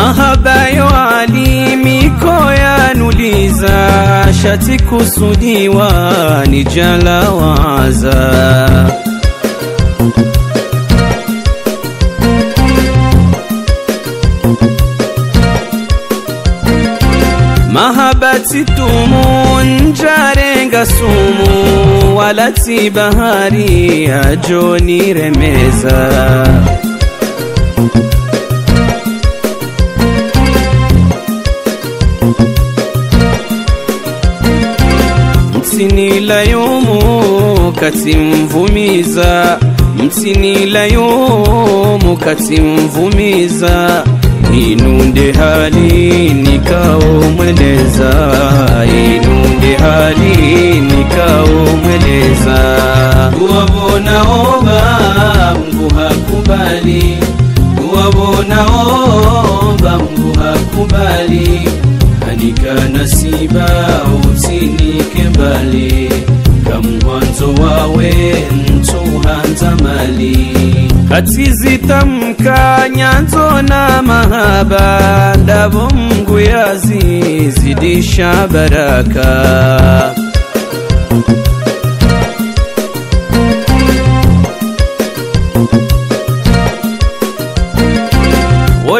mahaba ya walimiko yanuliza shati kusudiwa ni jalawaza mahabati tumun jarenga sumu walati bahari ajoniremeza remeza mtinila yumu kati mvumiza mtinila yumu kati mvumiza inunde hali nikaomweleza inunde hali nikaomweleza. Uwabonaomba mgu hakubali. Uwabonaomba mgu hakubali anika nasiba usinike mbali. Kamwanzo wawe mtuhanza mali. Kati zitamka nyanzo na mahaba ndavo mngu yazizidisha baraka.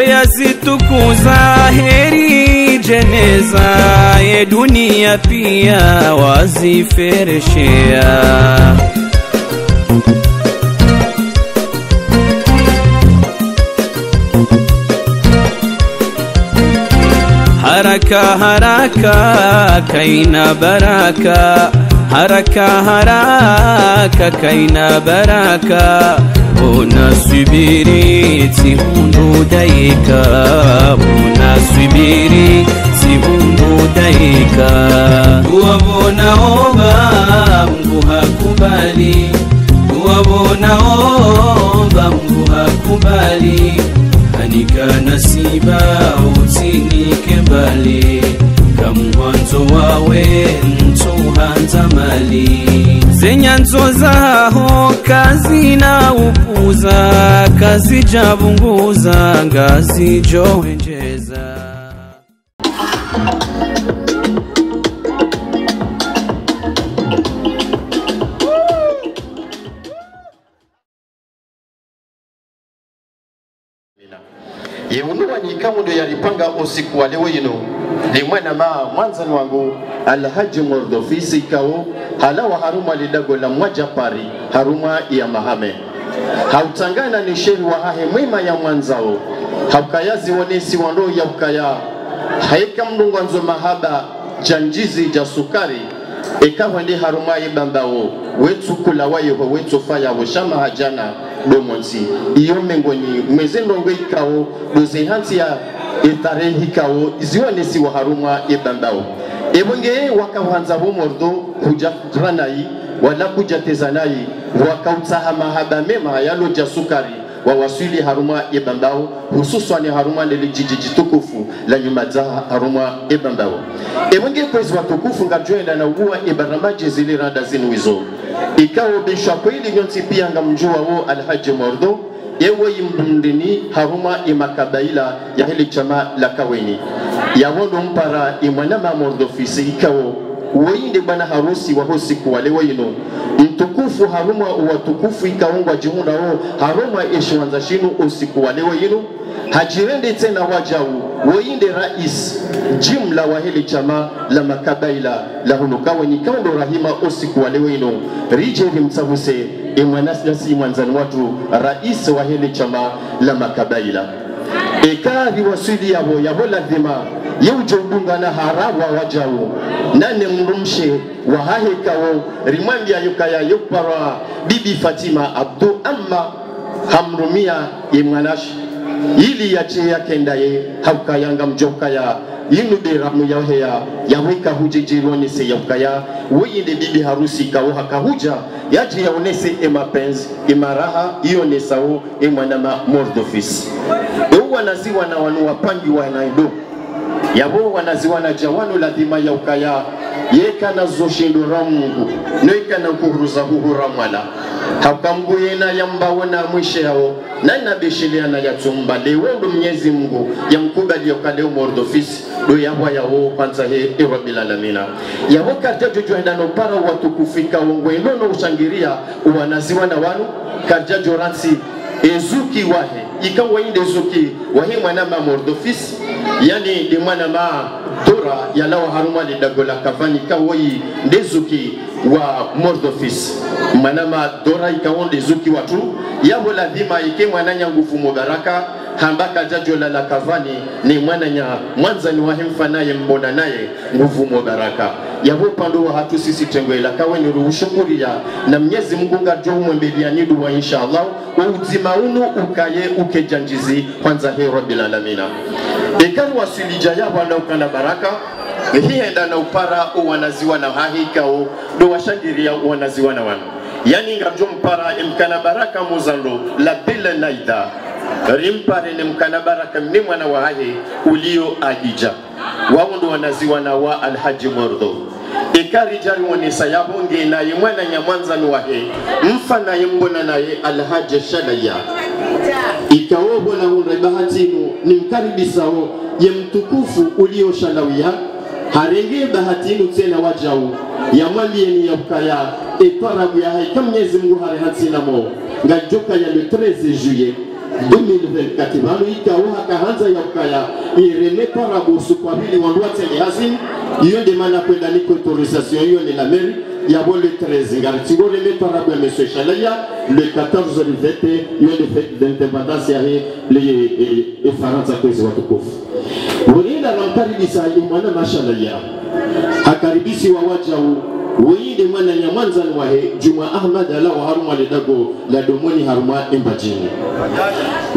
Oyazitukuza heri jeneza ye dunia pia wazifereshea haraka haraka kaina baraka haraka haraka kaina baraka unasubiri tihundu daika unasubiri tihundu daika uwabonaomba Mungu hakubali. Uwabonaomba Mungu hakubali. Anika nasiba utinike mbali. Kamwanzo wawe ntuhanza mali zenyanzo zaho kazi na upuza kazi jabunguza ngazi jowenjeza yeunua nyikamu ndo yalipanga usiku wa leo yino limwena ma mwanzani wangu alhaji mordofisi kawo halawa haruma lidago la mwaja pari haruma ya mahame. Hautangana ni sheri wa hahe mwima ya mwanzao. Haukayazi wonesi wando ya ukaya. Haika mlungwanzo mahaba janjizi ja sukari. Ikawa ndi haruma ibambao wetu kula wayeho wetu faya woshama hajana domonsi. Iyo mengoni mwezendongo ikao dozehansi ya etarehi kao izionesi wa haruma ibandao ebonge wakawanza bomordo ranai wala kuja tezanai wakautaha mahaba mema yaloja sukari wawasili haruma ibambao hususani haruma neli jijiji tukufu la nyuma za harumwa ibandao ebonge kwezi watukufu ngajoenda na uwa ebaramaji zili rada zinuizo ikao bisha kweli nyonsi pia ngamjua wo alhaji mordo ewe imbundini haruma imakabaila ya hili chama la kaweni. Yawono mpara imwanama mordo ikawo woyinde bwana harusi wa hosiku ino mtukufu haruma uwatukufu ikaungwa jihunda wo haruma eshiwanza shinu usiku wale ino hajirende tena wajau. Weinde rais jimla wa hili chama la makabaila la hunukaweni kaundo rahima usiku wale ino rije rimtsavuse imwanasnasi mwanzani watu rais wa hili chama la makabaila ekari wasili yabo yabo lazima yeuje udungana wajau wajawo nane mrumshe wahahekawo rimwambia yukaya yukpara bibi fatima abdu amma hamrumia yemwanashi ili yache yakendaye haukayanga mjokaya. Yinuderamu yaheya yaweka hujejilonese yaukaya weyinde bibi harusi kawo hakahuja yaje yaonese emapenzi imaraha iyonesawo emwanama mordofis eu wanaziwa na wanu wapangi wanaido yabo wanaziwana jawanu ladhima na zoshindura mungu. Na kuhuruza huhura mwala. Hakamguyena yambawona mwishe yao. Ya yatsumba lewendo mnyezi mungu. Yamkubali yokaleo mordofisi do yabwa yawo kwanza he rabbil alamina karte karja jojoendano para watukufika wongwenono ushangiria uwanaziwa na wanu. Karja joransi ezuki wahe ikawa inde zuki wahe mwana ma mordofis yani de mwana ma dora yalawa haruma le dagola kavani nde zuki wa mordofis mwana ma dora ikawa inde zuki watu yabo lazima ike mwananya nguvu mubaraka hambaka jajo la la kavani ni mwana mwananya mwanzani wahe mfanaye mbona naye nguvu mubaraka yabo pandu wa hatu sisi tengwela kawe ni ruhushukuria. Na mnyezi mungu ngajo umwembeliani duwa inshallah uzima unu ukaye ukejanjizi. Kwanza he rabbil alamina. Ekari wasilija wana ukana baraka. Hienda na upara wanaziwa na hahikao do washangiria wanaziwa na wana yani ngabjo mpara imkana baraka muzando la bila naida rimpare ni mkana baraka ni mwana wa hahi ulio adija. Wao ndo wanaziwa na wa alhaji mordho ikari jari wonesa yabonge naye mwana nyamwanza ni wahe mfa naye mbona naye alhaji shalaya. Ikawobo na hunre ni mkaribisao ye mtukufu ulioshalawiya harenge bahatinu tena wajau. Yamwambieni yabukaya. Etwarabu yahaika mnyezi mungu hare hatsinamo ngajoka ya le 13 juillet 2024 vanu ikawo hakahanza yakaya irene kwa vili wandu watele hazin iyo ndemana kwenda niko autorisation iyo ni la mairie yabo le 13 ngari tigoreme twarabu ya monsieur shalaya le 14 rivete iyo ni fete d'independance yahe le efaranza kwezi watukufu wengine anamkaribisa mwana mashalaya hakaribisi wa wajau weyinde mwana nyamwanzani wahe juma ahmad ala wa haruma la domoni haruma embajini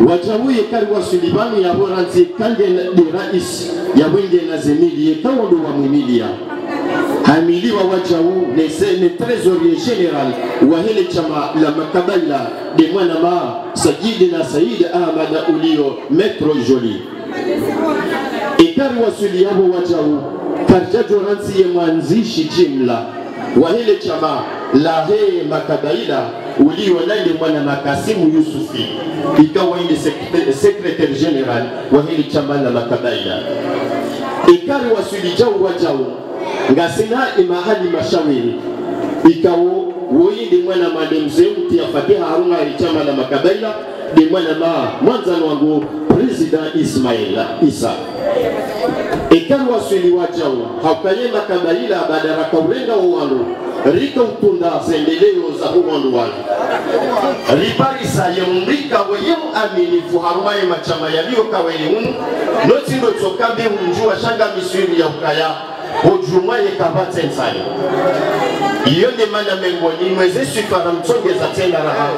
wajawuye kari wasulibanu yaboranzi kande de rais yabwenge na zemiliye kawondo wa mwimilia hamiliwa wajawu ne, ne trésorier général wa hile chama la makabala de mwana ma sajidina said ahmad ulio metro joli. Ikari wasuli yabo wajawu karjajo ransi ye mwanzishi jimla wa hile chama la he makabaila ulio nani mwana makasimu yusufi ikawa ile secretary general wa hile chama la makabaila ikari wasuli jau wajawu ngasina imahali mashawiri ikawo woyinde mwana mademzeuti ya Fatiha Haruna harunga chama la makabaila de mwanama ma mwanzani wangu president ismaila isa ekaru waswili wajau haukaye makabaila badaraka urenga uwandu rika utunda zendeleo za uwandu wali ribarisa yemrika weye aminifu harumaye machama yaliyo tsokambe unjua shanga miswiri ya ukaya ojumaye kabate nsaya iyo ndi mana mengoni mweze sifa ramtsongeza tena raha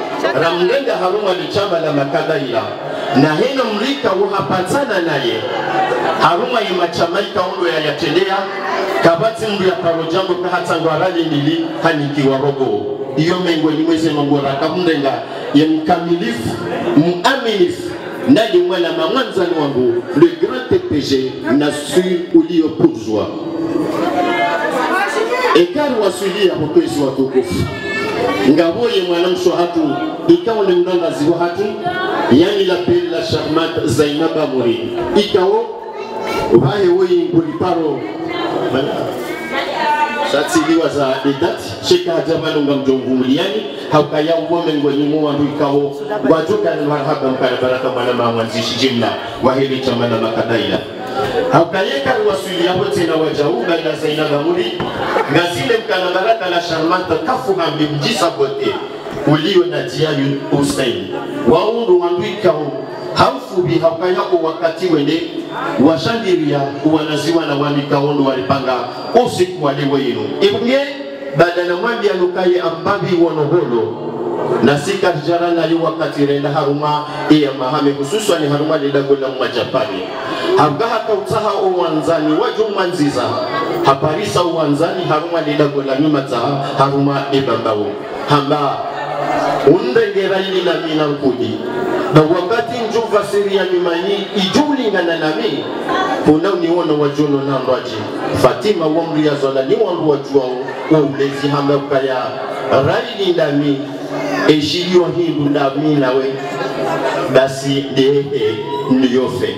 ramngenga haruma lichamba la makadaila na heno mrika uhapatsana naye haruma yimachamaika ikaundo yayatendea kabati mndu ya parojambo kahatsangwarali hanikiwa rogo iyo mengoni mweze mangoraka mndenga ye muaminifu nali mwana mamwanzani wangu le grand TPG na sur bourgeois ekari wasulia wa watukufu ngaboye mwanamsho hatu ikawo ni mnangazi wa hatu yani la peli la charmante zainaba muri ikawo vahe woyi nguliparo satsiliwa za edati sheka hajabalonga mjongumuliani haukaya uwome ngwenyimu wandu ikawo wajokani marhaba mkana baraka mwana mawanzishi jimla wahili chamana makadaila haukayeka wasuli yabo tena wajauga na muri ngazile mkana baraka la charmante kafuhambi mjisa bote ulio na diayu usaini waundu wandwikao haufubi haukayako wakati wene washangiria uwanaziwa na wamikaondo walipanga usiku waliwe ino ibunge badala mwambi lukaye ambabi na sika jarana yu wakati renda haruma iya mahame hususan haruma lidagola mwajapani habgaha utsaha uwanzani wajuma nziza haparisa uwanzani haruma lidagola za haruma ibambawo hamba undengera ili na mina mkudi na wakati njuva siri ya mimani ijulingana nami kuna niwona wajono nandwaji fatima wamri ya zola ni wandu wajuao wa ulezi hamba ukaya. Raili ndami eshiliwa hindu ndami nawe basi ndehe niyofe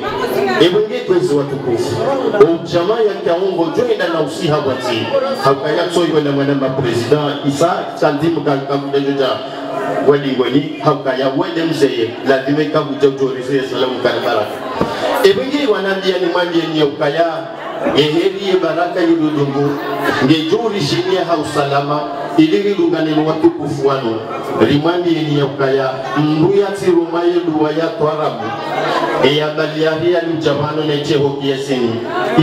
ebwenge kwezi watukufu ojama ya kaungo joenda na usiha bwati hakaya tsoyo na mwana ma president isa sandimu kakudejoja walingoni hakaya wende mzeye lazima kabuja ujorise salamu karabara. Ebwenge wanandia ni mwandie ni ukaya eheri baraka yududungu ngejuri ha hausalama iliri lunganeni watukufu wano mruya tiruma yeduwa ya twarabu eyabaliari alujamano necheho kiesini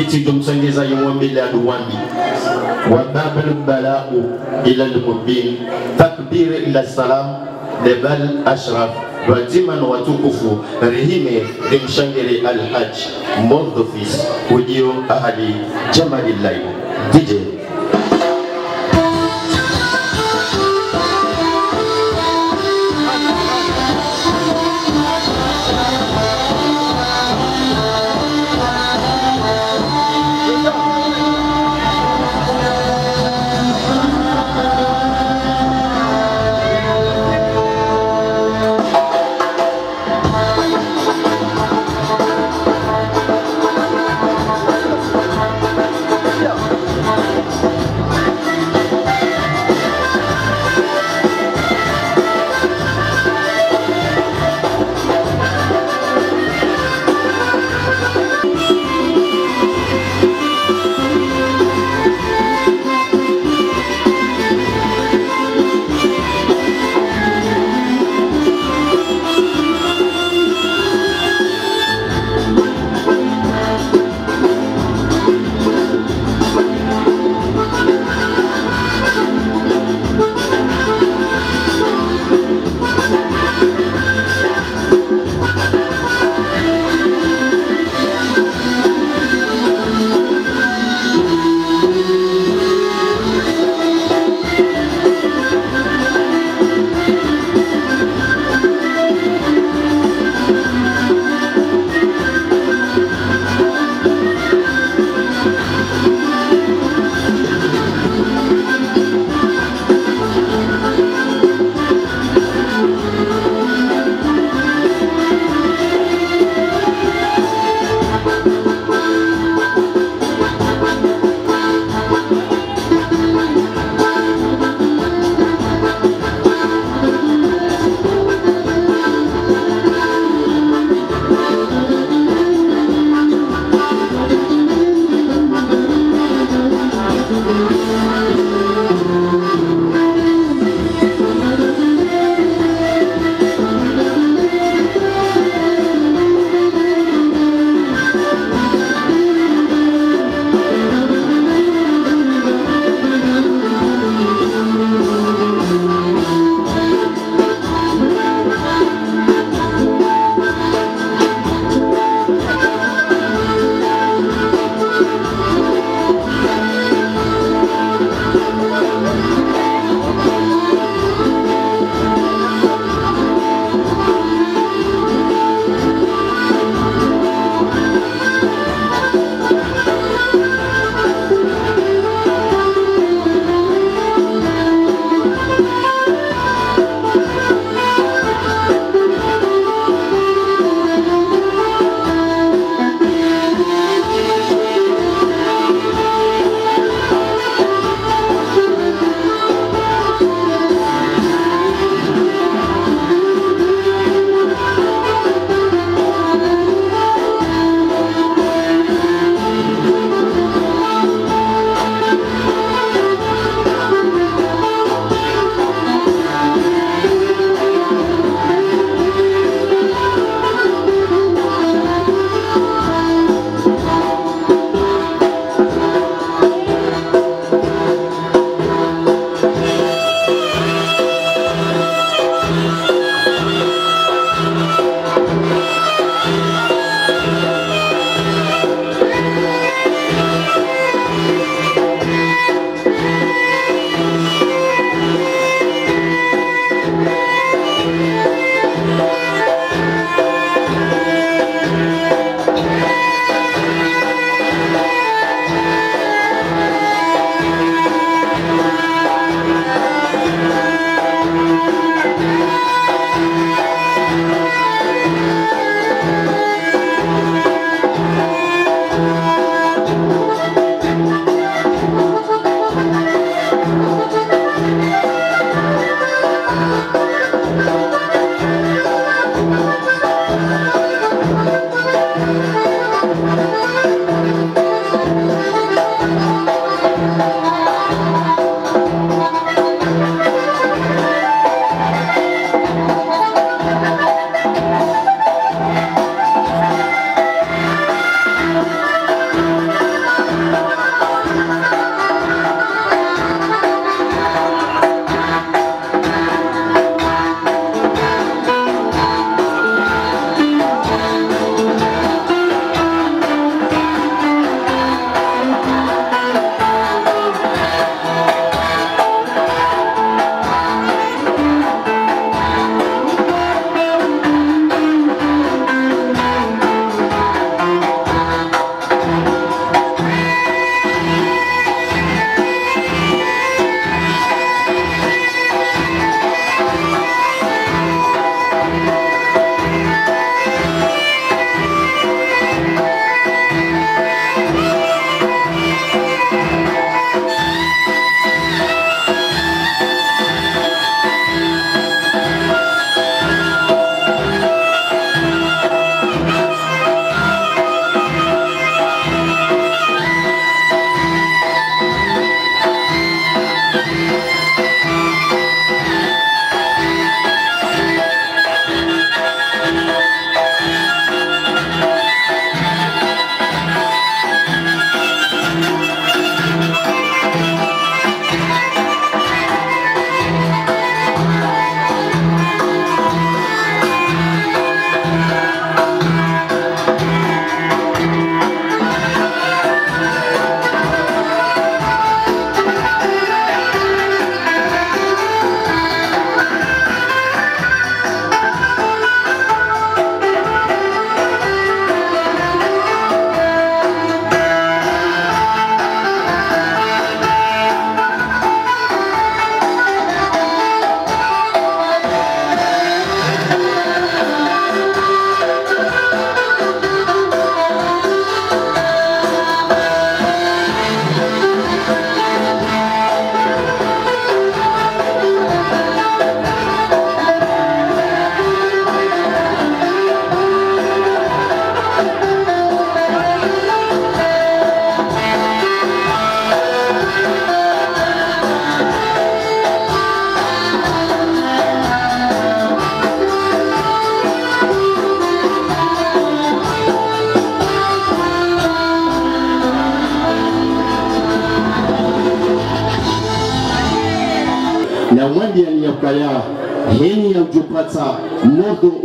itijo msengeza yimwambile aduwambi wababal balau ila lmubin takbir ila na watukufu. Rihime rimshangere alhaj mordofis ujio ahali jamalillahi dj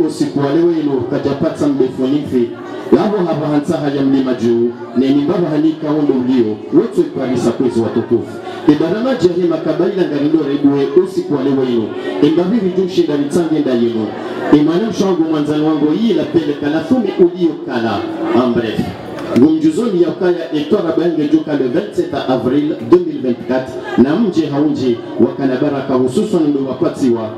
modo leo walewelo kajapata mbefunifi lavo hava hansa haya mlima juu neni mbava hanika ondo ulio wetwe parisa kwezi watukufu. Ibarama jahe makabaila ngarindo redue usiku wenu Imbabivi jushi nda mitange nda ndayino imana mshangu mwanzani wangu hii la pele kala thumi ulio kala. En bref gumjuzoni yakaya etwara bange joka le 27 avril 2024 na mje haunje wakana baraka hususan ndo wapatiwa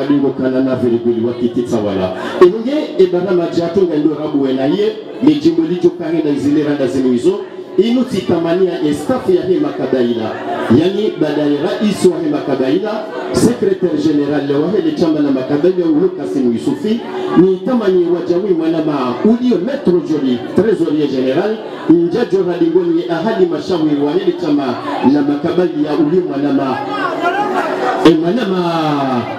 adingo kana na viriguli wakititsa wala. Ilunge ebarama jatunga ndo rabu wenaye ye jimbo lijo kare na izile randa zenu izo. Inu titamania estafu ya hema kabaila yani baadaye rais wa hema kabaila secretaire general wa hele chama na makabaila ulo kasimu yusufi ni tamani wajawi mwanama ulio metro joli trésorier general. Njajo radingoni ahadi mashawi wa hele na makabaila ya ulio mwanama e mwanama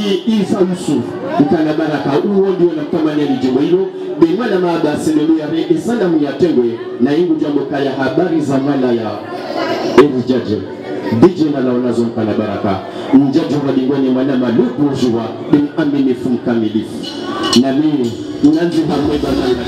uyi isa yusuf nkana baraka uwo ndio namtamani alijibu hilo. Bemwana maaba seneluyare esalamu ya tengwe. Na ingu jambo kaya habari za mala ya erijaje dije na laonazo mkana baraka. Mjajo radingoni mwana malu bourgeois bin mkamilifu. Na mimi nanzi hamwe banana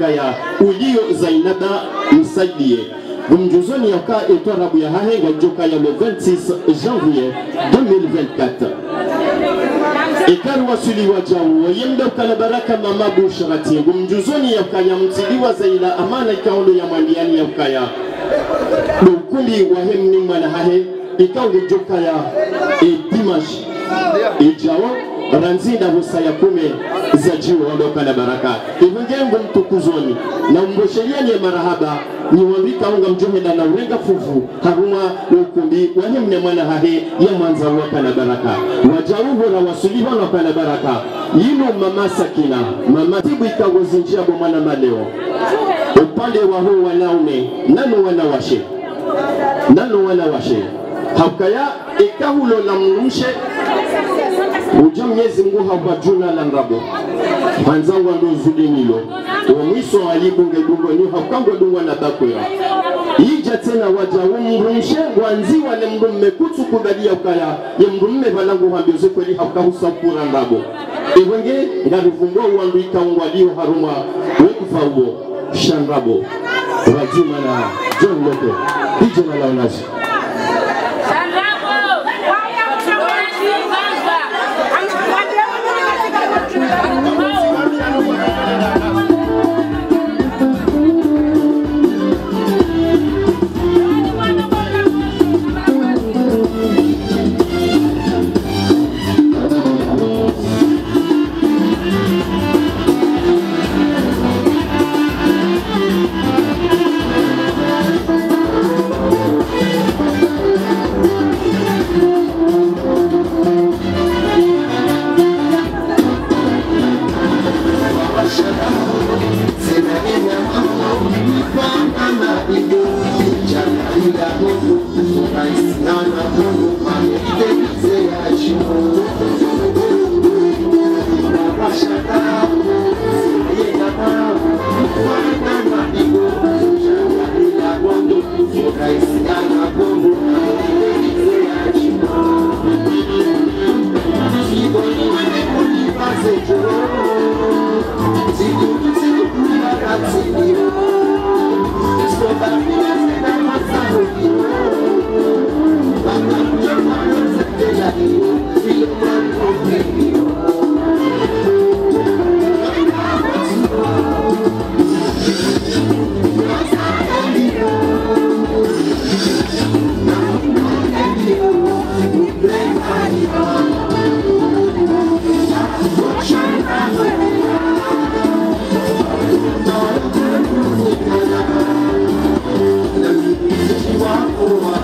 gumjuzoni ya ulio zainada msaidie. Gumjuzoni yaka etorabu ya hahenga joka ya le 26 janvier 2024 ikaru wasuliwa jawu wayemda ukala baraka mama busharati. Gumjuzoni ya ukaya mtiliwa zaila amana ikaondo ya mwandiani ya ukaya dokundi wahemni mwana hahe ikaunge joka ya e dimash. Ijawo ranzinda husa ya kume za ondoka na baraka. Ivungengo mtukuzoni na mbosheliani marahaba ni wabika unga mjoheda na urenga fufu haruma ukumbi wahimne mwana hahe ya mwanza waka na baraka. Wajauhu na wasuliwa waka na baraka. Yino mama sakina mama tibu ikagozinjia bo mwana maleo. Upande wa huu wanaume nano wanawashe nano wanawashe haukaya ikahulo la mrumshe uja mnyezi mungu hapa juna la nrabo hanzangwa ndo zudenilo omwiso alibunge dungo ni haukangwa dungwa na bakwera ija tena waja umrumshe ngwanziwa ne mndu mmekutu kudalia ukaya ye mndu mme valangu hambioze kweli haukahusa kura nrabo iwenge ngarivumbwa uwandu ikaungwalio haruma wekufa ubo shangabo rajuma na john lope ije na ¡Vamos! Nossa! Oh,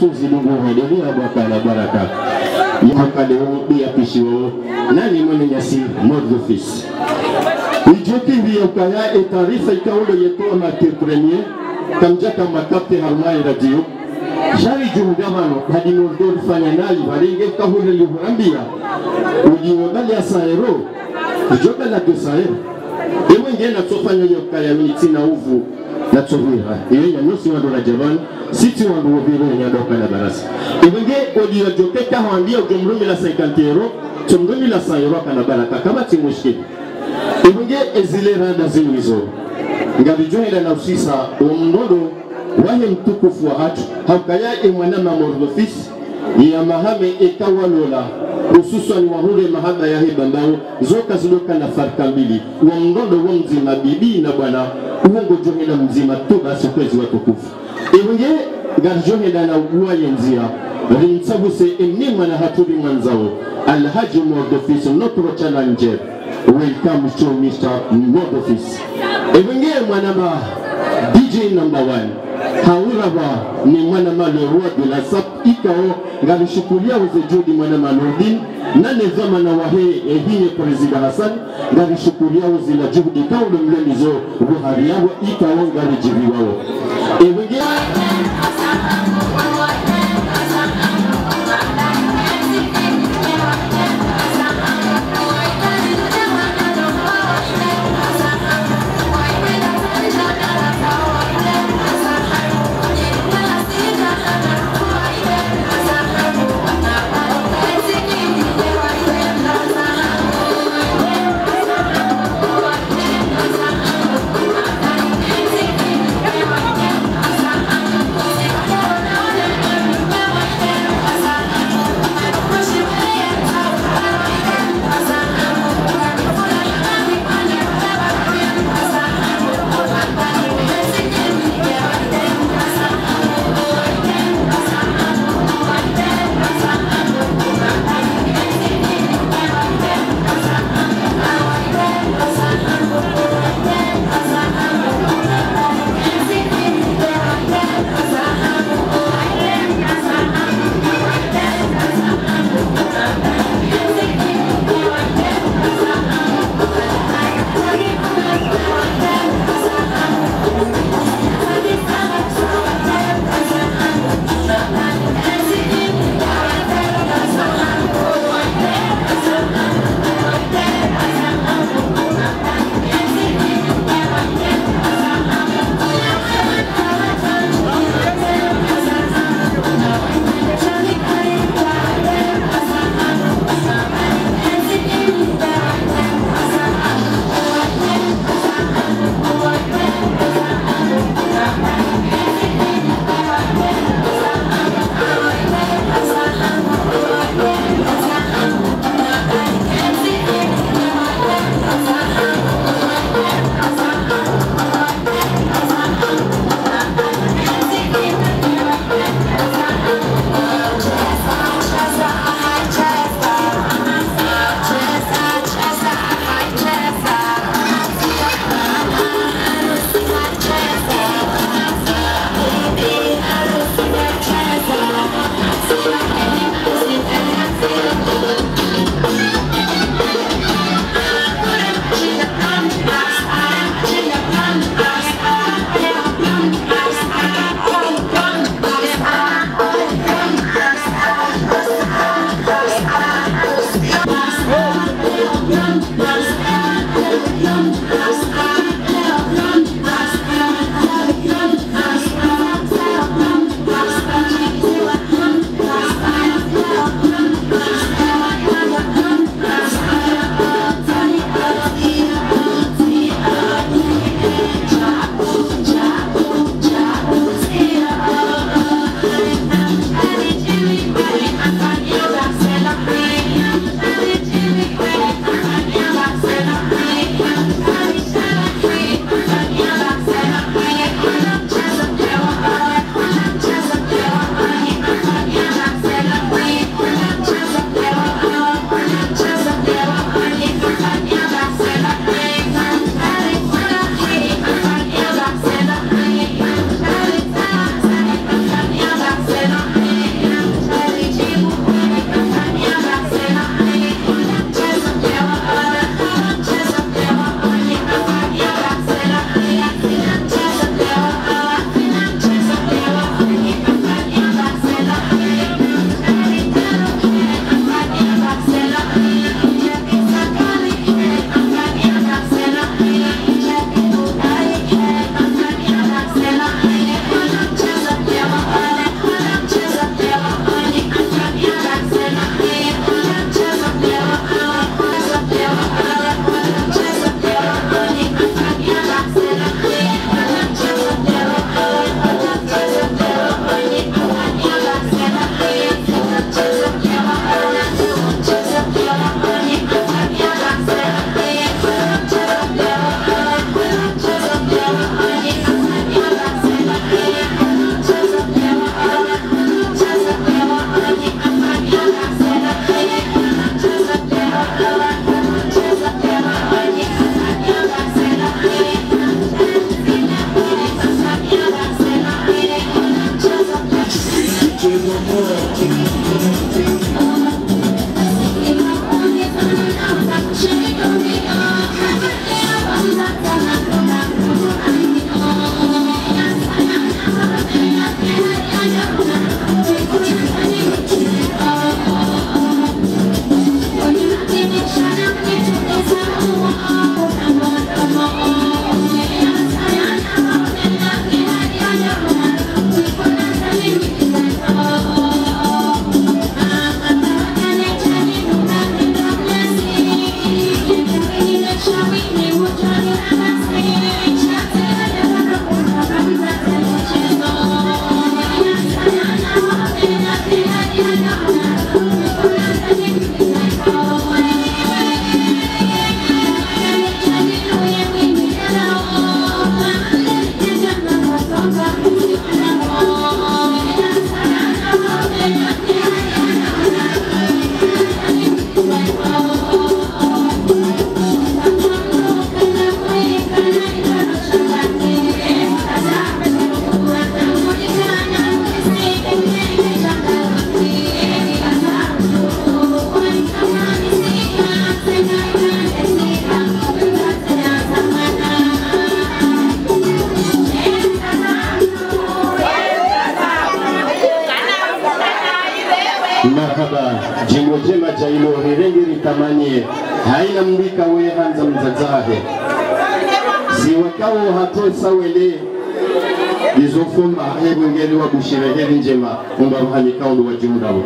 majiza hatu zilungu hadelia bwaka na baraka. Yakaleo biapishiwo nani mwenye nyasi? Mordofis. Ijokindi yaukaya e taarifa ikaundo ama ke premier kamjaka makapte harmai radio. Shari jumgamano hadi nordol fanya nali baringe kahule lihuambia. Ujiwabali asaero ijobala dosaero emwenge natsofanya yokaya mitina uvu natsohwira iyo nusi wando la jaban siti wando wobiro nyadoka na barasi ibenge odiyo joke ka hwambia ujumrumi la 50 euro tumrumi la 100 euro kana baraka kama timushkili ibenge ezile rada zimwizo ngabijohela na usisa omndodo wahe mtukufu wa hatu. Hakaya imwanama mordofis ya mahame ekawalola hususan wahule mahaba ya hebambao zoka ziloka na farka mbili. Wa mndondo wa mzima bibi na bwana uongo johela mzima tu basi kwezi watukufu iwenge garjohela na uwaye nzia. Rimsabuse enima na haturi mwanzao. Alhaji office Notro challenge. Welcome to mr mordofis iwenge mwanama dj number one. Hauraba ni mwana le roi de la sap ikao. Ngalishukulia uzejudi mwana malurdin nane zama na wahe ehiye president hasan ngalishukulia uzila juhudi kaulo mlemizo ruhari yao ikao ngalijibiwao jailo rirenge ritamanie. Haina mbika we hanza mzazahe siwakawo hato sawele izofumba hebwengeli wa bushireheri njema. Umba ruhanyikaundo wa jiundawo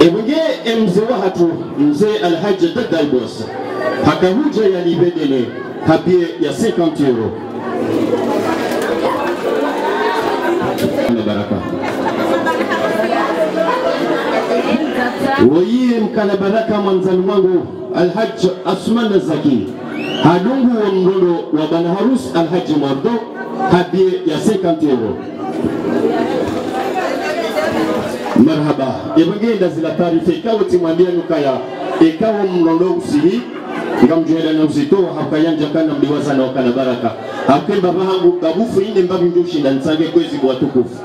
ebwenge emze wa hatu mze alhaji dadalbos hakahuja yalibedele habie ya 50 euro woyiye mkala baraka mwanzani mwangu alhaj asman zaki. Hadungu wa mrondo wa bana harus alhaji mardo habie ya 50 euro marhaba. Ebagenda zila taarifa ikawo timwambia nukaya ikawo mrondo usihi ngamjuhela na uzito hakayanja kana mliwaza na wakana baraka. Akemba hangu babufu ine mbabi njushinda nsange kwezi kwa tukufu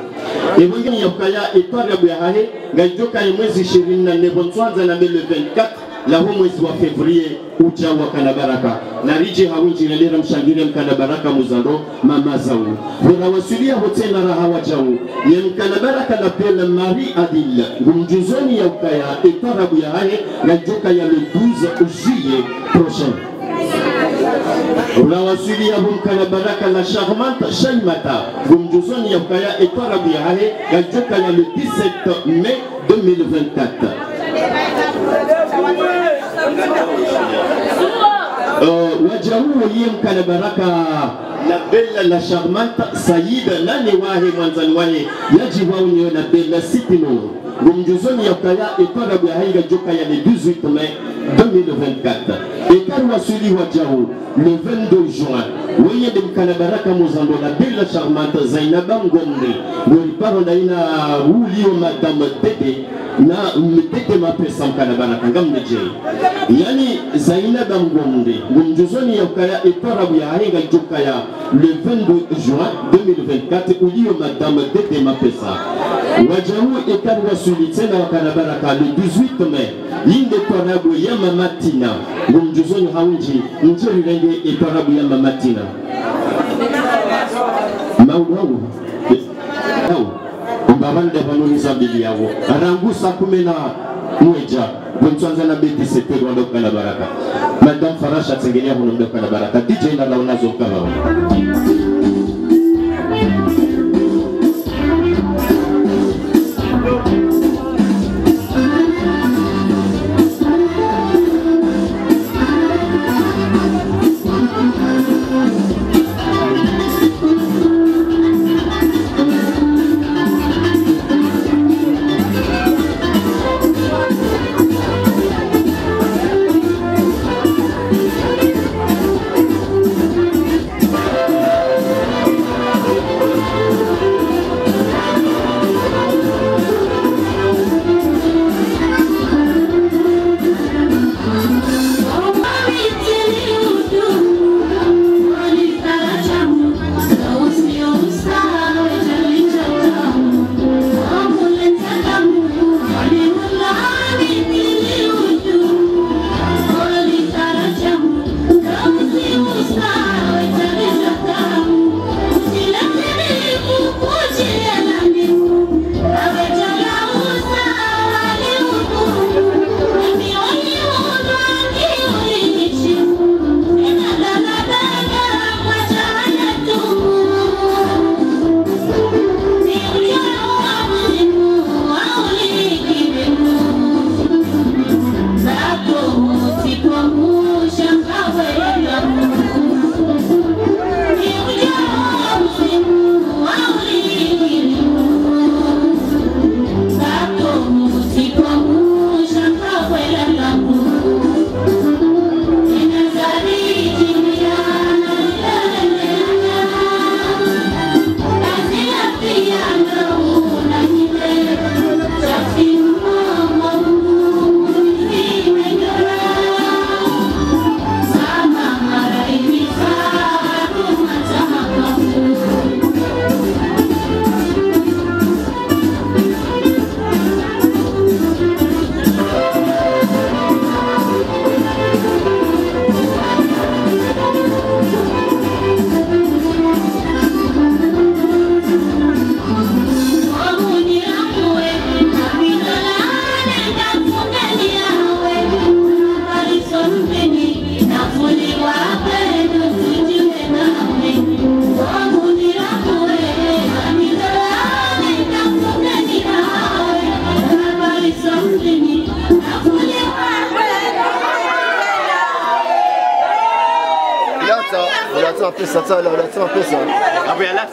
ibungeni nyokaya itwarabu ya hahe ngajoka ya mwezi 24 bontswanza na 2024 laho mwezi wa fevrier ucha wa kanabaraka baraka narije hawinji lera mshangire mkana baraka muzando mama zau hurawasulia hotena raha wajau ya mkana baraka na pela mari adil. Ngumjuzoni ya ukaya itwarabu ya hahe ngajoka ya le 12 juillet unawasilia humkana baraka la charmante shaimata. Gumjuzoni ya ukaya etwarabu ya hahe gajoka ya le 17 mai 2024 Uh, yi huo yiye mkana baraka la bella la charmante sayida nani wahe mwanzani wahe? Yaji waunyo na bella sitino gumjuzoni ya ukaya etwarabu ya hahe gajoka ya le 18 mai 2024 ekari wasuli wajahu le 22 juin weyende mkana baraka muzando na charmante zainaba ngombe ngoliparo na ina ulio madame dede na mtete mapesa mkana baraka ngamneje yani zainaba ngombe ngumjuzoni ya ukaya ya ahenga jokaya le 22 juin 2024 ulio madame dede mapesa. Wajahu ekarwa wasuli tena wakana baraka le 18 mai yinde twarabu ya mamatina. Ngumjuzoni haunji njerirenge etwarabu ya mamatina mawɗo aw mbawan defanonisa bili yawo rangu sakumena moeja bonsanzana be 17 ɗo ɗokkana baraka madame faracha tsengeliyahono ɗokkana baraka dijeinalaw nazokkabawa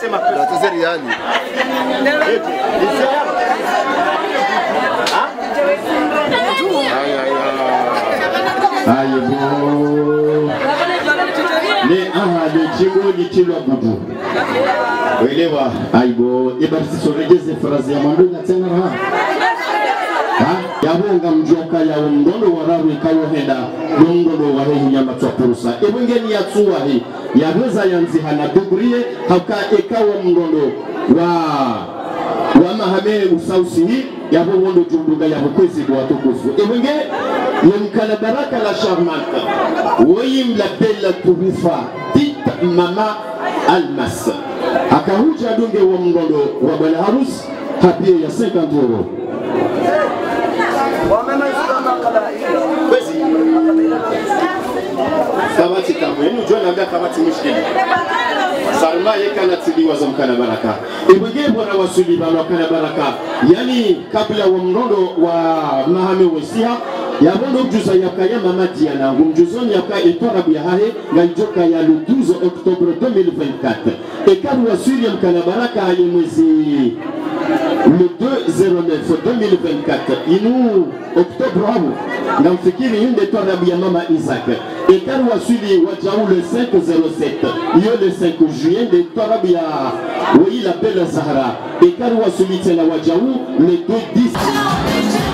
sema pesa. Unataka riali. pesa hapo ya Ha? Ay ay riali Aibo. Ne aha de chigo ni chilwa budu. Uelewa aibo ibarisi sorejeze frazi ya mandunga tena ha. Ha? Yabonga mjoka ya mndondo wararu ikayo henda mndondo wa hehi nyama twa purusa. Ebungeni ya tsuwa hi. Yaweza yanzi hana dugriye hauka ekawa mndondo wa wamahame usausihi yabo wondo jumbuga yabo kwezi bwa tukufu ibenge yemkana baraka la sharmanka woyim la turifa dit mama almas akahuja dunge wa mndondo wa bwana harusi hapie ya 50 euro Kwezi. Kabati kamwe. Yenu jua naambia kabati mushkili. Sarma yekana tiliwa za mkana baraka. ibwege bwana wasuli bana kana baraka yani kabla wa mrondo wa mahame wesiha yabondo juza yakaya mama diana ngumjuzoni yaka etorabu ya na ngaijoka ya lu 12 oktobre 2024 ekabu ya mkana baraka aye mwezi le 209 2024 inu octobre hapo ngamfikiri yunde twarabu ya mama isaac ekari waswili wajawu le 507 yo le 5 juillet le tɔrɔ bi ya o yi labɛn la sahara Et ekari waswili cɛla wajawu le 2 10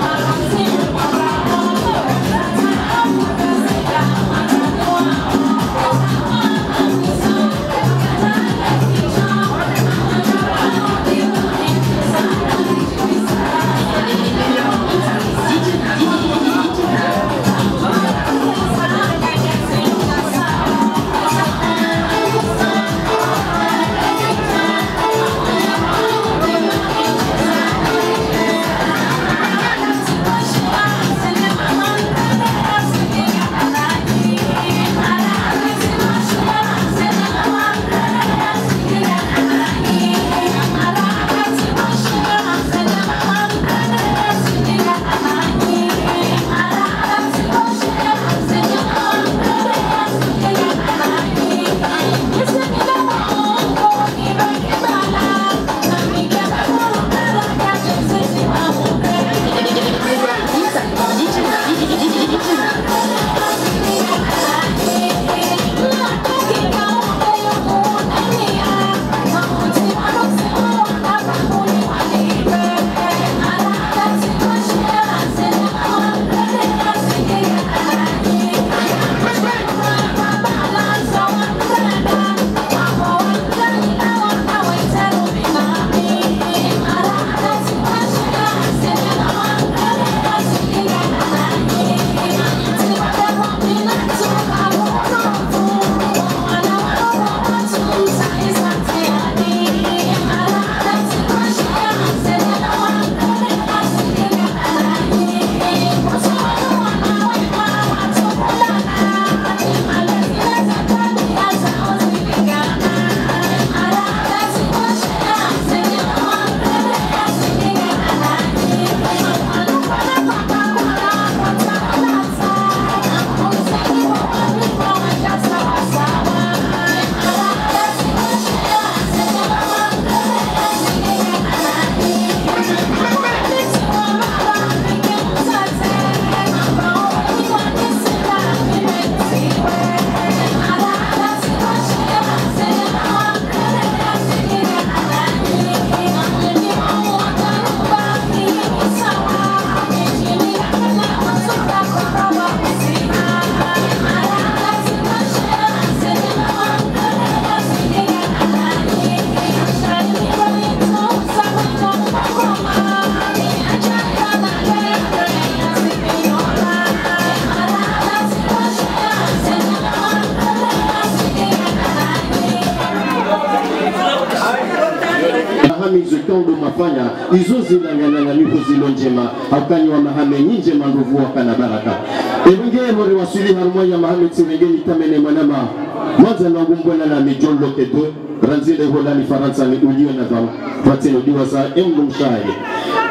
fatino diwasa emdu mshahidi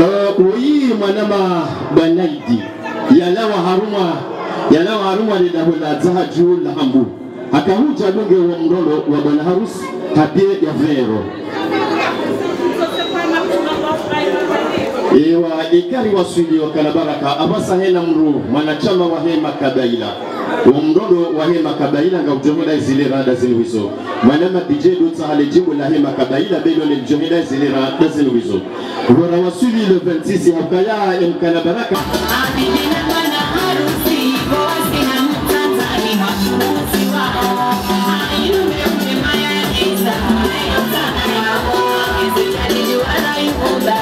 uh, uyi mwanama banaidi. Yalawa haruma yalawa haruma lidahola zaha lahambu la hambu. Akahuja lunge wa mrolo wa bwana harusi tabie ya vero Ewa ikari waswili wa kalabaraka abasa hena mru mwanachama wa hema kabaila. Umndondo wa hema kabaila nga ujoheda zile rada mwanama DJ dutsa hale jimbo la hema kabaila belo le ujoheda zile rada zinu hizo wara waswili le 26 hakaya ya mkalabaraka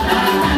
Yeah.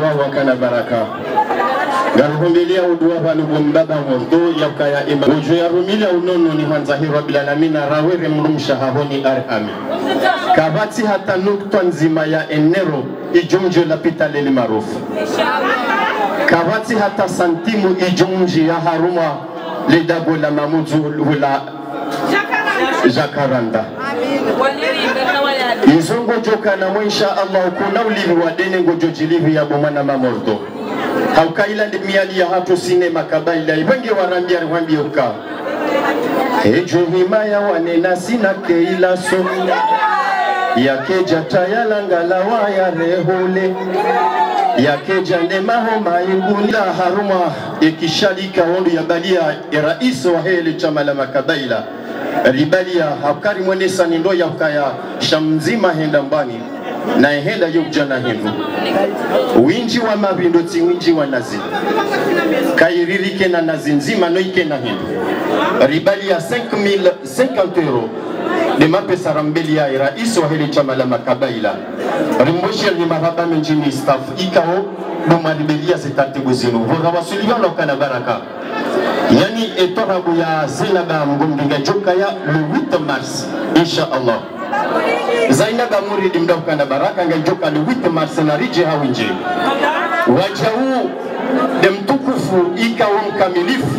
Garjiviwa wakana baraka. Garuhumilia udua vanu mbaba mordo yakaya ima. Ujo yarumilia unono ni hanzahi rabbil alamin rawere mrumsha haboni arhami. Kavati hata nukta nzima ya enero ijumjo lapita leli marufu. Kavati hata santimu ijumji ya haruma lidago la mamuzu hula jakaranda. Izo ngojo kana mo insha allah kuna ulivi wadene ngojo jilivi ya bomana mamordo. Haukaila ndi miali ya hatu sine makabaila ibenge warambia rwambia uka. Ejo himaya wanena sina keila so. Yakeja tayalangala waya rehole yakeja ndemaho maingula haruma ekishalika hondu yabalia ya rais wa hele chama la makabaila ribalia hakari mwenesa ni ndo yakaya shamzima henda mbani na henda yokjana hindu. Winji wa mavindo ti winji wa nazi. Kairirike na nazi nzima noike na hindu. Ribali ya 5050 euro ni mape rambeli ya rais wa hili chama la makabaila. Rimboshia ni maraba menjini staff ikao boma ribelia zitaratibu zinu voga wasuliana kana baraka yani etorabu ya zinaba mgumdinga joka ya le 8 mars insha Allah zainaba muridi na baraka ngajoka le 8 mars na rije hawinje. Wajau de mtukufu ikawa mkamilifu.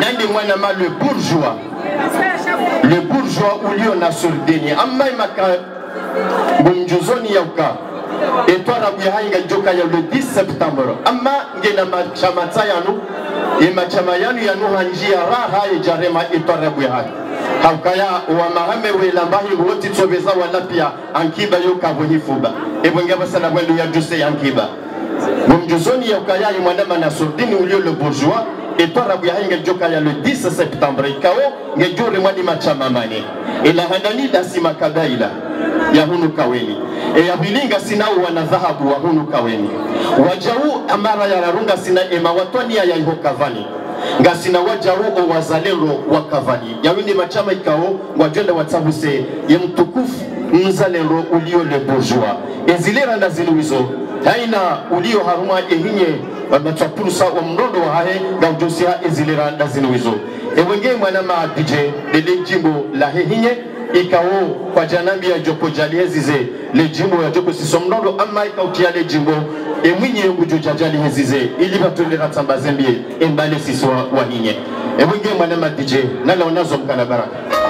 Nandi mwana ma le bourgeois? Le bourgeois ulio na surdeni amma maka bumjuzoni yauka etwarabu ya hainga joka ya le 10 septembre ama ngena machama yanu machama yanu yanu hanjia raha ejarema etwarabu ya hai haukaya wa mahame welambahi woti tsobeza wala pia ankiba yo kavo hifuba ebwenga basala bwendo ya juse ankiba bomjuzoni ya ukaya mwanama na sordini ulio le bourgeois etwarabu ya hainga joka ya le 10 septembre ikao ngejore mwadi machama mane. Ila handani dasima kadaila ya hunu kaweni e sinau wana dhahabu wa kaweni wajau amara ya sina ema watwania ya iho kavani. Ngasina wajau o wazalendo wa kavani. Yawindi machama ikao wajenda watsabuse ye mtukufu mzalendo ulio le bourgeois. Ziluizo haina ulio haruma ehinye matwapurusa wa mrondo wa na nga ujosia ezilera na zinuizo ewenge mwana ma dj lele jimbo la hehinye ikawo kwa janambi ya joko jalie zize le jimbo ya joko sisomnondo ama ikautia le jimbo. Emwinye ngujo jajali hezize ili batolera tsamba zembie embale siso wa hinye emwinge mwana ma dj nala unazo mkana baraka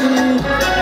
you.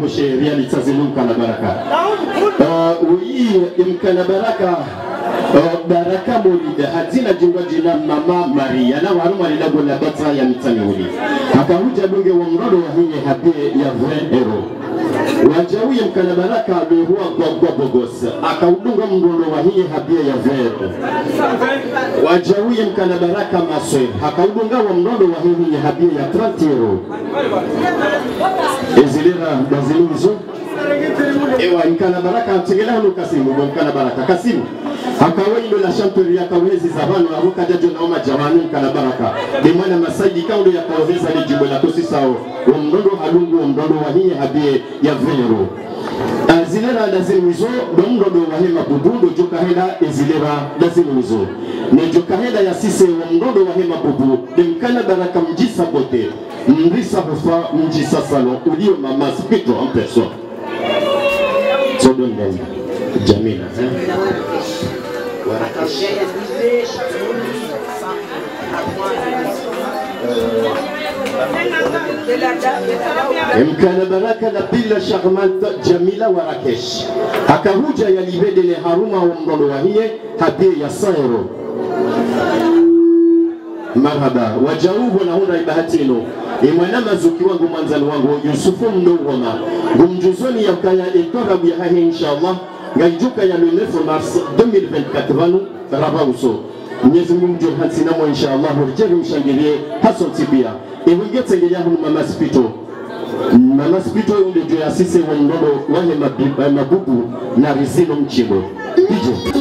Ko sheria litsazilu mkana baraka? Uh, wi mkana baraka. Uh, baraka molida hatina jingwa jina mama maria. Na waru malila gola batra ya mitani uli akahuja bunge wa mrodo wahiye habie ya 20 euro wajawiye mkana baraka amehuwa gwagwa bogosa akaudunga wahiye habia ya vero. Wajawiye mkana baraka maswe. Akaudunga wa mndondo wahiye habia ya 30 euro ezilera baziluzo ewa mkana baraka hano kasimu kasimu akawaindo la shamperi yakawezi zavano avukajajo naoma jawani mkana baraka. Nimwana masaidi kaundo ya kaweza ni jimbo la tosisao omndondo halungu omndondo wahiye habie ya vero zilera dazimizo domndodo wahe mabubu dojokahela ezilera dazimizo nejokahela ya sise omndondo wahema bubu. Demkana baraka mjisa bote. Mrisa hufa mjisa salo ulio mama spito en personne sodondeni jamila eh? Mkana baraka na bila charmante jamila wa rakesh akahuja yalibedele haruma wa mrondo wahiye habie ya saero marhaba wajauhu na huna ibahatino imwana mazuki wangu mwanzani wangu yusufu mnongoma gumjuzoni yakaya etorabu ya hahe ngaijuka ya le 9 mars 2024 vanu rabauso mwenyezi mungu mjo hansinamo inshallah rijeri mshangilie hason tibia. Iwingetsengelia yahu mama spito mama spito yunde jo ya sisi wa mdodo wahe mabubu na rizino mchibo ije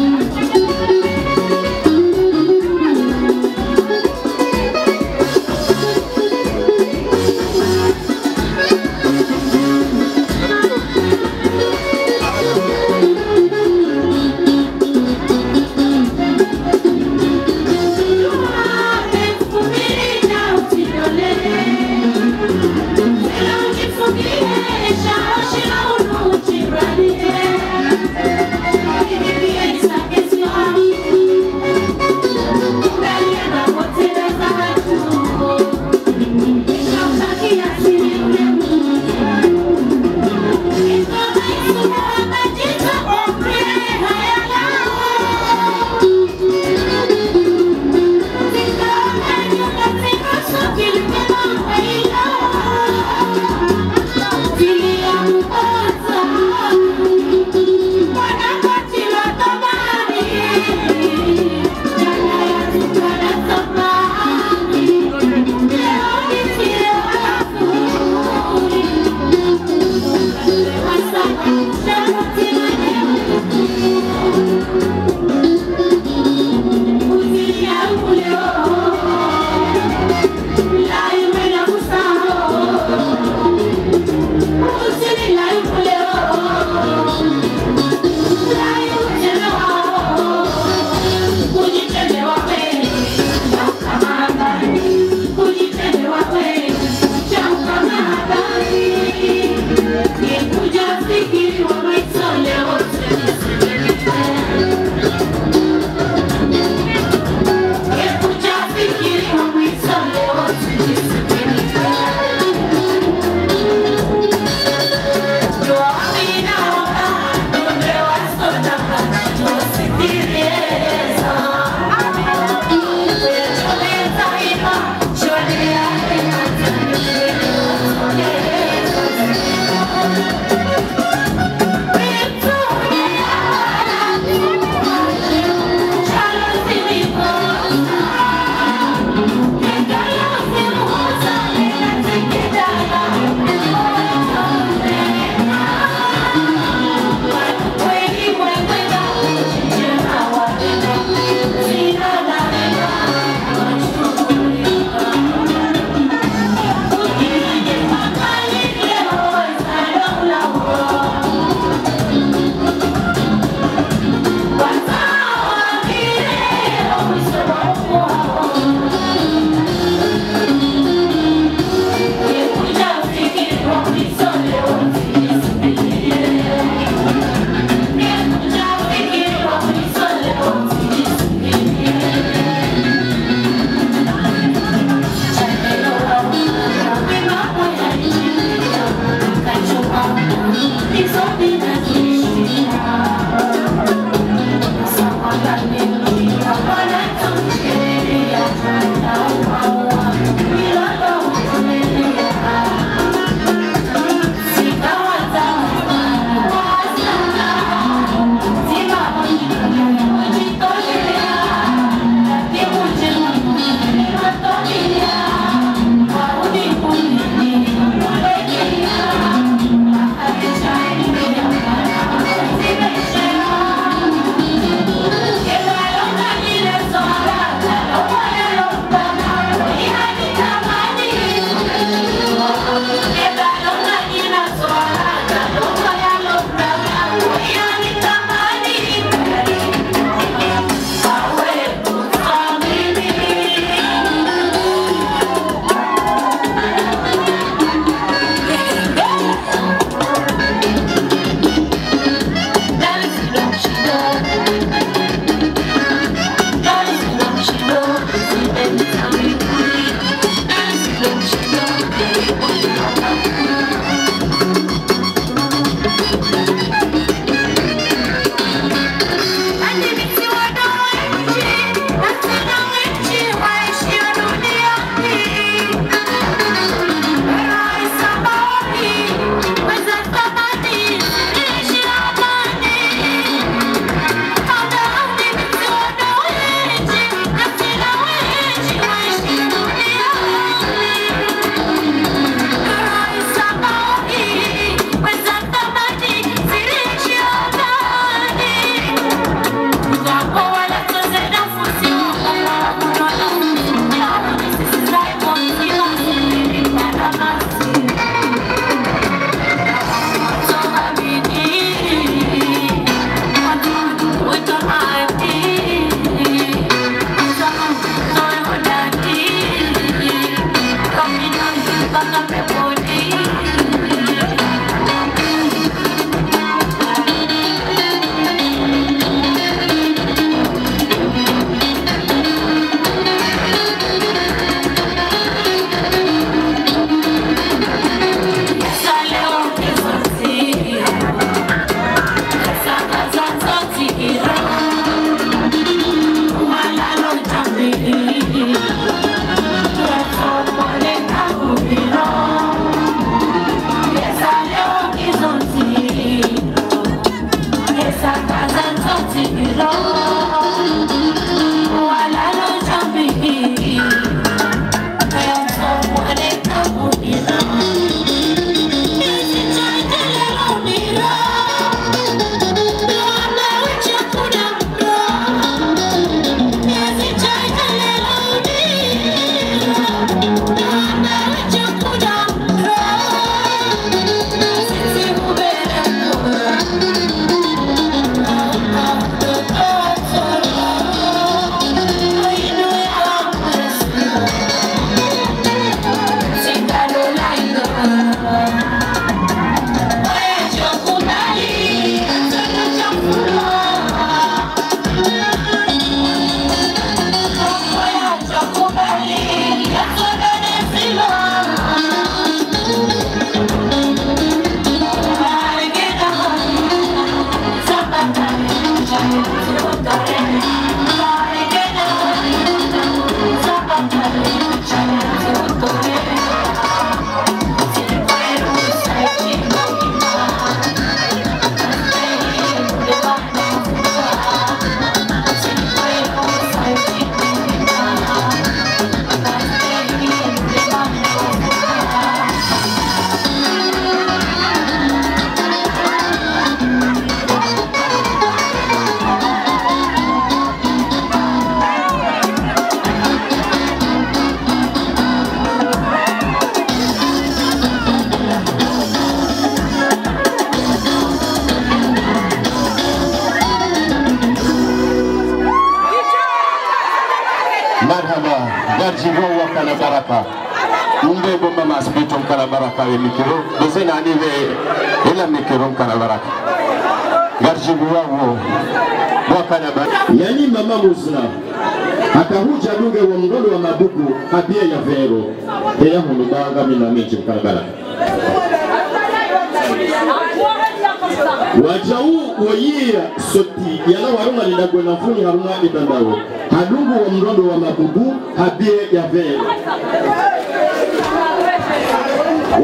funi hadugu wa mrondo wa mabubu habie ya vere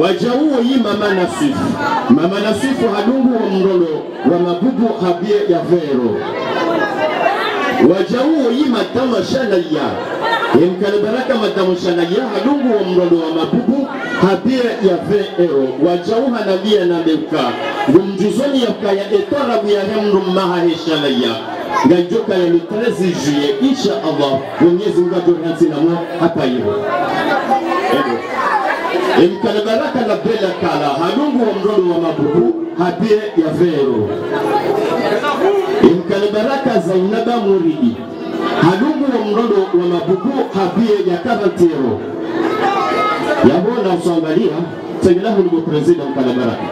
wajauo woyi mama nasifu. Mama nasifu hadungu wa mrondo wa mabubu habie ya vero wajau woyi matama shanaya. Emkalibaraka matama shanaya hadungu wa mrondo wa mabubu habie ya veero wajau hanabia na meuka. Ngumjuzoni yakaya etarabu buyare mndu ngajoka ya le 13 juillet insha allah mwenyezi mungu ajoransinamo hapa hivo. Emkalibaraka na bela kala hadungu wa mrono wa mabubu hapie ya vero. Imkalibaraka zainaba muridi hadungu wa mrono wa mabubu hapie ya karantero yabona usangalia tegelahu ligo presida mkalibaraka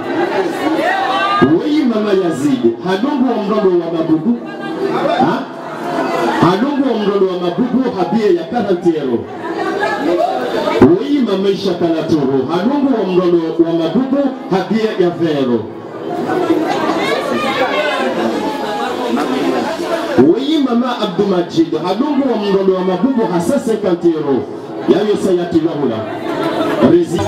Wei mama yazidi hadungu wa mrono wa mabubu ha? hadungu wa mabubu habie ya karantero uima maisha kanaturu. Anungu wa mrondo wa mabubu habie ya vero. Weyi mama abdumajid hadungu wa mrondo wa mabubu hasa 50 euro yayo rezi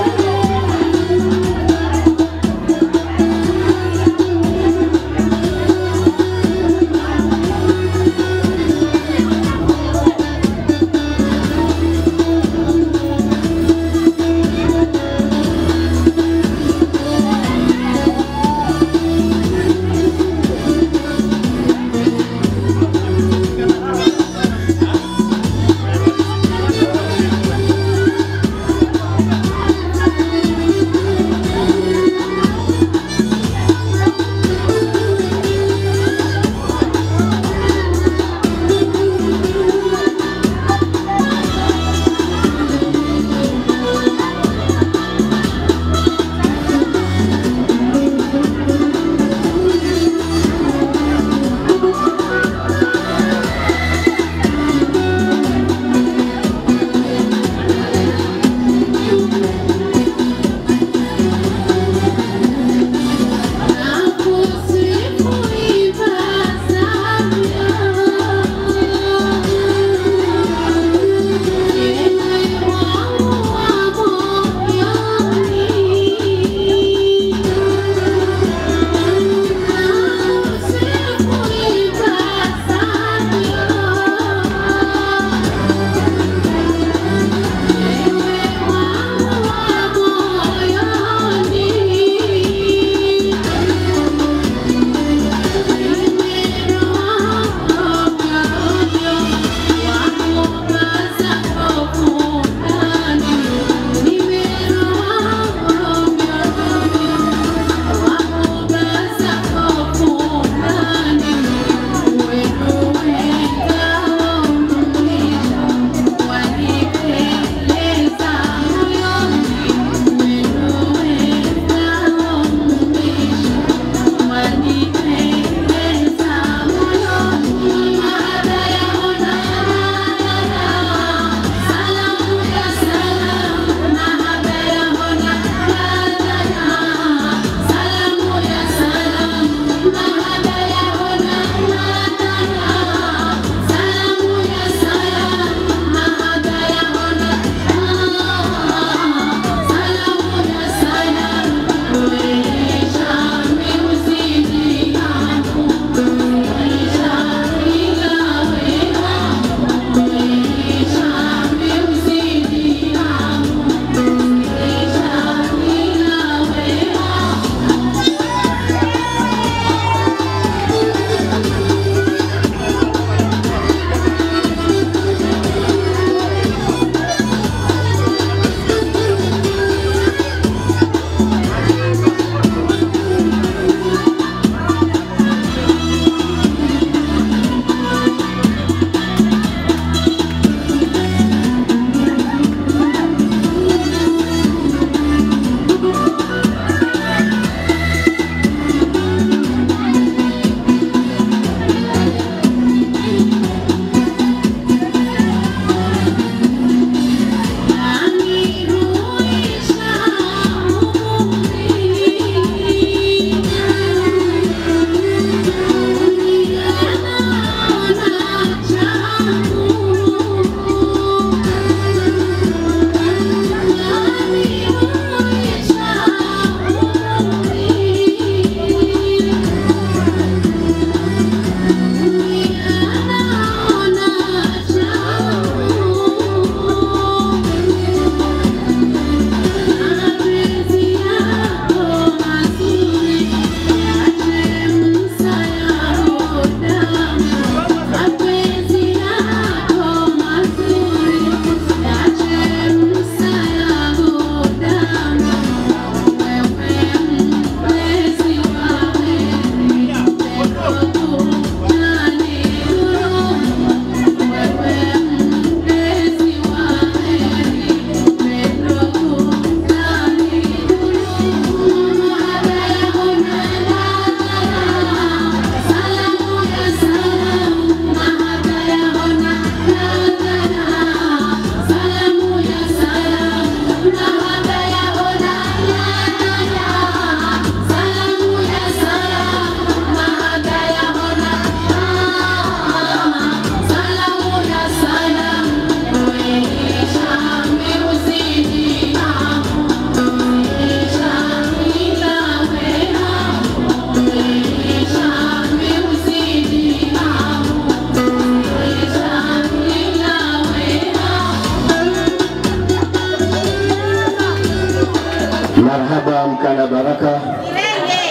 mkana baraka.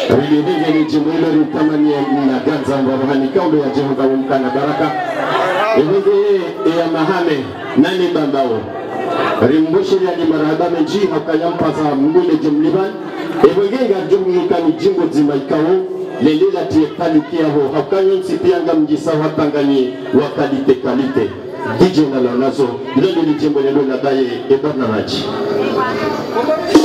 Rilivige ni jimbo hilo litamanie na ganza mbarohani kaundo ya jehova mkana baraka. Ivige ya mahame nani bambao. Rimbushiri ali marahaba meji hakayampaza mgule jumliban evogenga jumlukani jimbo zima ikawo lelela tie kalite aho hakanyo nsipianga mjisa watangani wakalite kalite dije na lanazo lelo ni jimbo lelo na baye ebarna Thank Maria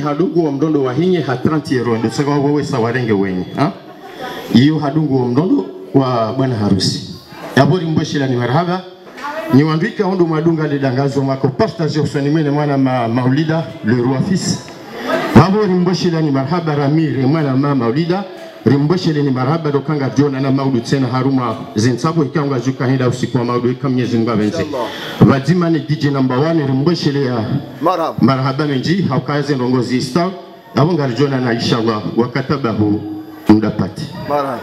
hadugu hadungu wa mdondo wa hinye ha 30 euro ndio saka wewe sawarenge wenye ha? Iyo hadungu wa mdondo wa bwana harusi. Yabori la ni marhaba niwambika hondo madunga lidangazwa mako partage usani mwene mwana ma, maulida le roi fils. Mbweshi mboshila ni marhaba ramire mwana ma maulida rimbweshele ni marhaba dokanga jona na maudu tena haruma. Zinsapo ikanga juka henda usiku wa maudu ika mnyezi mungu avenze vadzima ni dj number 1 li ya Marhaba. marhaba menji haukaze ndongozi ista. Abunga jona na inshallah wakatabahu mdapati. Marhaba.